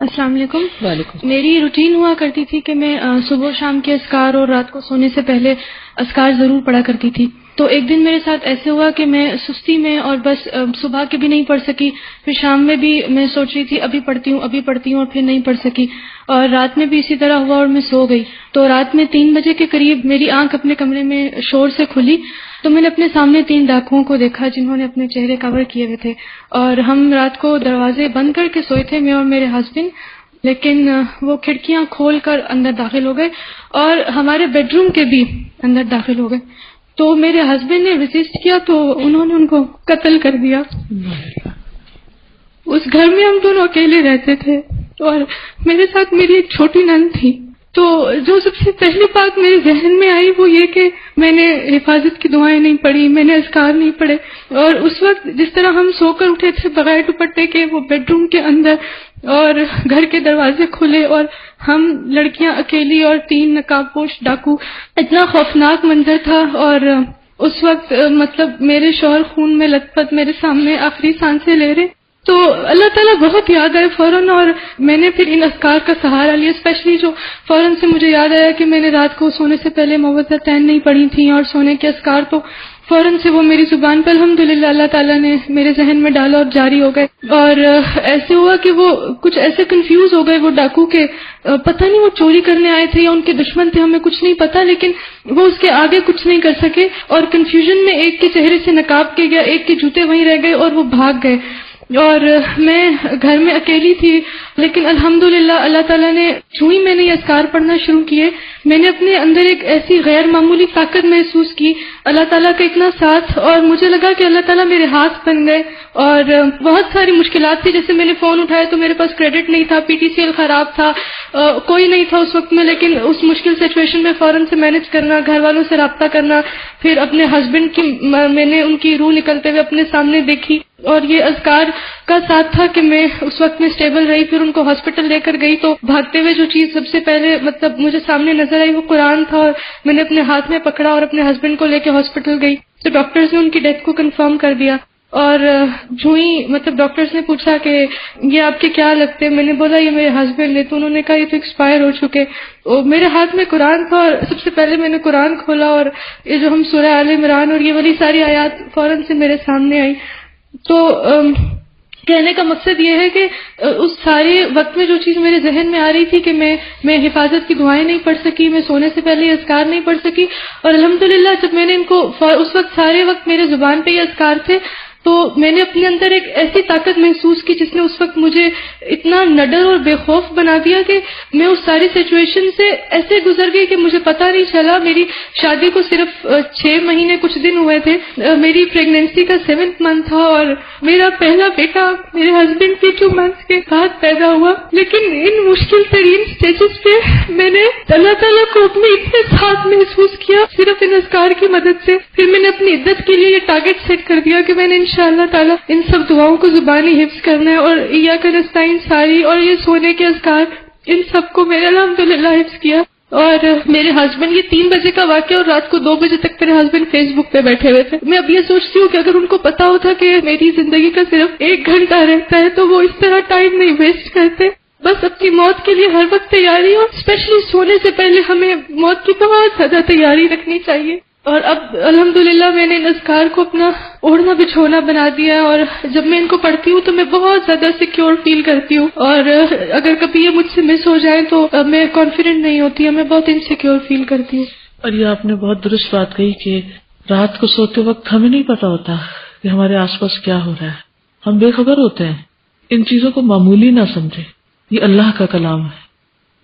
السلام علیکم۔ وعلیکم میری روٹین ہوا کرتی تھی کہ میں صبح شام کے اسکار اور رات کو سونے سے پہلے اسکار ضرور پڑھا کرتی تھی۔ تو ایک دن میرے ساتھ ایسے ہوا کہ میں سستی میں اور بس صبح کے بھی نہیں پڑھ سکی۔ پھر شام میں بھی میں سوچ رہی تھی، ابھی پڑھتی ہوں، ابھی پڑھتی ہوں اور پھر نہیں پڑھ سکی۔ اور رات میں بھی اسی طرح ہوا اور میں سو گئی۔ تو رات میں تین بجے کے قریب میری آنکھ اپنے کمرے میں شور سے کھلی۔ تو میں نے اپنے سامنے تین ڈاکوؤں کو دیکھا جنہوں نے اپنے چہرے کور کیے ہوئے تھے۔ اور ہم رات کو دروازے بند کر کے سوئے تھے، میں اور میرے ہسبینڈ لیکن وہ کھڑکیاں کھول کر اندر داخل ہو گئے اور ہمارے بیڈ روم کے بھی اندر داخل ہو گئے۔ تو میرے ہسبینڈ نے ریزسٹ کیا تو انہوں نے ان کو قتل کر دیا۔ اس گھر میں ہم دونوں اکیلے رہتے تھے اور میرے ساتھ میری ایک چھوٹی نند تھی۔ تو جو سب سے پہلی بات میرے ذہن میں آئی وہ یہ کہ میں نے حفاظت کی دعائیں نہیں پڑھی، میں نے اسکار نہیں پڑھے۔ اور اس وقت جس طرح ہم سو کر اٹھے تھے بغیر دوپٹے کے وہ بیڈ روم کے اندر اور گھر کے دروازے کھلے اور ہم لڑکیاں اکیلی اور تین نقاب پوش ڈاکو، اتنا خوفناک منظر تھا اور اس وقت مطلب میرے شوہر خون میں لت پت میرے سامنے آخری سانسیں لے رہے۔ تو اللہ تعالیٰ بہت یاد آئے فوراً اور میں نے پھر ان اسکار کا سہارا لیا اسپیشلی جو فوراً سے مجھے یاد آیا کہ میں نے رات کو سونے سے پہلے موت تین نہیں پڑھی تھیں اور سونے کے اسکار تو فوراً سے وہ میری زبان پر الحمد للہ اللہ تعالیٰ نے میرے ذہن میں ڈالا اور جاری ہو گئے۔ اور ایسے ہوا کہ وہ کچھ ایسے کنفیوز ہو گئے، وہ ڈاکو کے، پتہ نہیں وہ چوری کرنے آئے تھے یا ان کے دشمن تھے، ہمیں کچھ نہیں پتا لیکن وہ اس کے آگے کچھ نہیں کر سکے۔ اور کنفیوژن میں ایک کے چہرے سے نقاب کے گیا، ایک کے جوتے وہیں رہ گئے اور وہ بھاگ گئے۔ اور میں گھر میں اکیلی تھی، لیکن الحمد للہ اللہ تعالیٰ نے جو ہی میں نے یہ اسکار پڑھنا شروع کیے۔ میں نے اپنے اندر ایک ایسی غیر معمولی طاقت محسوس کی۔ اللہ تعالیٰ کا اتنا ساتھ اور مجھے لگا کہ اللہ تعالیٰ میرے ہاتھ بن گئے۔ اور بہت ساری مشکلات تھی، جیسے میں نے فون اٹھایا تو میرے پاس کریڈٹ نہیں تھا پی ٹی سی ایل خراب تھا کوئی نہیں تھا اس وقت میں، لیکن اس مشکل سچویشن میں فوراً سے مینج کرنا، گھر والوں سے رابطہ کرنا، پھر اپنے ہسبینڈ کی میں نے ان کی روح نکلتے ہوئے اپنے سامنے دیکھی۔ اور یہ اذکار کا ساتھ تھا کہ میں اس وقت میں اسٹیبل رہی، پھر ان کو ہاسپٹل لے کر گئی تو بھاگتے ہوئے جو چیز سب سے پہلے مطلب مجھے سامنے نظر آئی وہ قرآن تھا اور میں نے اپنے ہاتھ میں پکڑا اور اپنے ہسبینڈ کو لے کے ہاسپٹل گئی۔ تو ڈاکٹرز نے ان کی ڈیتھ کو کنفرم کر دیا اور جو ہی مطلب ڈاکٹرز نے پوچھا کہ یہ آپ کے کیا لگتے، میں نے بولا یہ میرے ہسبینڈ نے۔ تو انہوں نے کہا یہ تو ایکسپائر ہو چکے۔ میرے ہاتھ میں قرآن تھا اور سب سے پہلے میں نے قرآن کھولا اور یہ جو ہم سورہ عال عمران اور یہ والی ساری آیات فوراً سے میرے سامنے آئی۔ تو کہنے کا مقصد یہ ہے کہ اس سارے وقت میں جو چیز میرے ذہن میں آ رہی تھی کہ میں میں حفاظت کی دعائیں نہیں پڑھ سکی، میں سونے سے پہلے یہ اذکار نہیں پڑھ سکی، اور الحمدللہ جب میں نے ان کو اس وقت سارے وقت میرے زبان پہ یہ اذکار تھے تو میں نے اپنے اندر ایک ایسی طاقت محسوس کی جس نے اس وقت مجھے اتنا نڈر اور بے خوف بنا دیا کہ میں اس ساری سچویشن سے ایسے گزر گئی کہ مجھے پتا نہیں چلا۔ میری شادی کو صرف چھ مہینے کچھ دن ہوئے تھے۔ میری پریگنینسی کا سیونتھ منتھ تھا اور میرا پہلا بیٹا میرے ہسبینڈ کے ٹو منتھ کے بعد پیدا ہوا۔ لیکن ان مشکل ترین اسٹیجز پہ میں نے اللہ تعالیٰ کو اپنے اتنے ساتھ محسوس کیا صرف ان اسکار کی مدد سے۔ پھر میں نے اپنی عزت کے لیے یہ ٹارگیٹ سیٹ کر دیا کہ میں نے شاء اللہ تعالیٰ ان سب دعاؤں کو زبانی حفظ کرنا ہے اور یا کنستین ساری اور یہ سونے کے اذکار ان سب کو میں نے الحمد للہ حفظ کیا اور میرے ہسبینڈ یہ تین بجے کا واقعہ اور رات کو دو بجے تک میرے ہسبینڈ فیس بک پہ بیٹھے ہوئے تھے۔ میں اب یہ سوچتی ہوں کہ اگر ان کو پتا ہوتا کہ میری زندگی کا صرف ایک گھنٹہ رہتا ہے تو وہ اس طرح ٹائم نہیں ویسٹ کرتے۔ بس اپنی موت کے لیے ہر وقت تیاری ہو اسپیشلی سونے سے پہلے ہمیں موت کی بہت زیادہ تیاری رکھنی چاہیے۔ اور اب الحمدللہ میں نے نسکار کو اپنا اوڑھنا بچھونا بنا دیا اور جب میں ان کو پڑھتی ہوں تو میں بہت زیادہ سیکیور فیل کرتی ہوں۔ اور اگر کبھی یہ مجھ سے مس ہو جائے تو میں کانفیڈنٹ نہیں ہوتی میں بہت انسیکیور فیل کرتی ہوں۔ اور یہ آپ نے بہت درست بات کہی کہ رات کو سوتے وقت ہمیں نہیں پتا ہوتا کہ ہمارے آس پاس کیا ہو رہا ہے۔ ہم بے خبر ہوتے ہیں۔ ان چیزوں کو معمولی نہ سمجھے یہ اللہ کا کلام ہے۔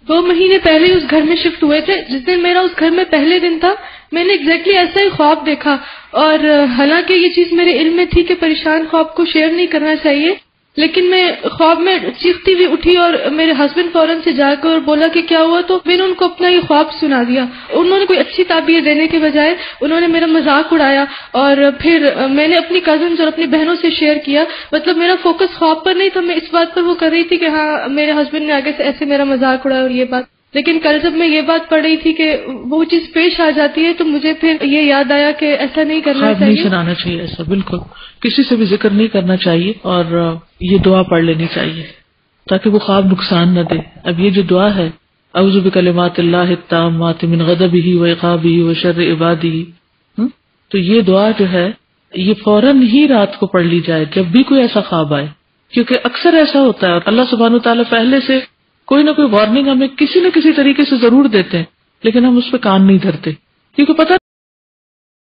دو مہینے پہلے اس گھر میں شفٹ ہوئے تھے۔ جس دن میرا اس گھر میں پہلے دن تھا میں نے ایگزیکٹلی ایسا ہی خواب دیکھا اور حالانکہ یہ چیز میرے علم میں تھی کہ پریشان خواب کو شیئر نہیں کرنا چاہیے، لیکن میں خواب میں چیختی ہوئی اٹھی اور میرے ہسبینڈ فوراً سے جا کر بولا کہ کیا ہوا، تو میں نے ان کو اپنا یہ خواب سنا دیا۔ انہوں نے کوئی اچھی تعبیر دینے کے بجائے انہوں نے میرا مذاق اڑایا اور پھر میں نے اپنی کزنس اور اپنی بہنوں سے شیئر کیا۔ مطلب میرا فوکس خواب پر نہیں تھا میں اس بات پر وہ کر رہی تھی کہ ہاں میرے ہسبینڈ نے آگے سے ایسے میرا مذاق اڑایا اور یہ بات۔ لیکن کل جب میں یہ بات پڑھ رہی تھی کہ وہ چیز پیش آ جاتی ہے تو مجھے پھر یہ یاد آیا کہ ایسا نہیں کرنا چاہیے نہیں سنانا چاہیے ایسا بالکل۔ کسی سے بھی ذکر نہیں کرنا چاہیے اور یہ دعا پڑھ لینی چاہیے تاکہ وہ خواب نقصان نہ دے۔ اب یہ جو دعا ہے اعوذ بکلمات اللہ التامات من غضبہ و شر عبادہ تو یہ دعا جو ہے یہ فوراً ہی رات کو پڑھ لی جائے جب بھی کوئی ایسا خواب آئے۔ کیونکہ اکثر ایسا ہوتا ہے اور اللہ سبحانہ تعالیٰ پہلے سے کوئی نہ کوئی وارننگ ہمیں کسی نہ کسی طریقے سے ضرور دیتے ہیں، لیکن ہم اس پہ کان نہیں دھرتے، کیونکہ پتہ